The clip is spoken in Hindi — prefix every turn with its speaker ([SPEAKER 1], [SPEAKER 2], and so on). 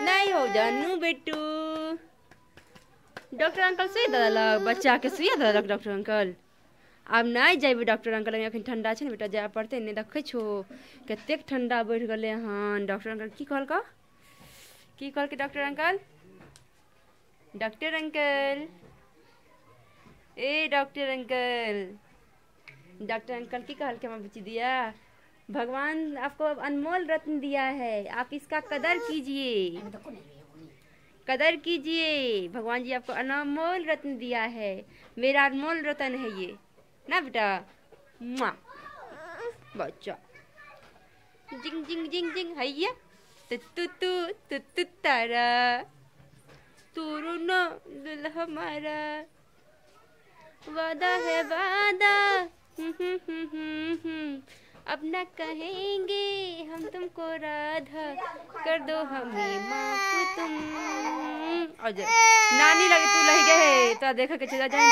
[SPEAKER 1] नहीं हो जानू बेटू। डॉक्टर अंकल सुई दलक बच्चा के सुई दलक डॉक्टर अंकल। आब नहीं जेबे, डॉक्टर अंकल अखन ठंडा ने बेटा, जाय पड़तै ने देखै छो। कतेक ठंडा बढ़ गेलै हन। डॉक्टर अंकल, की कहलक? की कहलकै डॉक्टर अंकल? Doctor uncle. ए, डॉक्टर अंकल। डॉक्टर अंकल, की कहल के मैं बची दिया? भगवान आपको अनमोल रत्न दिया है। आप इसका कदर कीजिए। कदर कीजिए। भगवान जी आपको अनमोल रत्न दिया है। मेरा अनमोल रत्न है ये। ना बेटा? मुआ बच्चा। जिंग जिंग जिंग जिंग। हैया। तु तु तु तु तारा। तोरो ना दिल हमारा। वादा है, वादा। अब न कहेंगे हम तुमको राधा। कर दो हमें माफ़ तुम। और नानी लगे तू लग गए तो देखा के चला जाए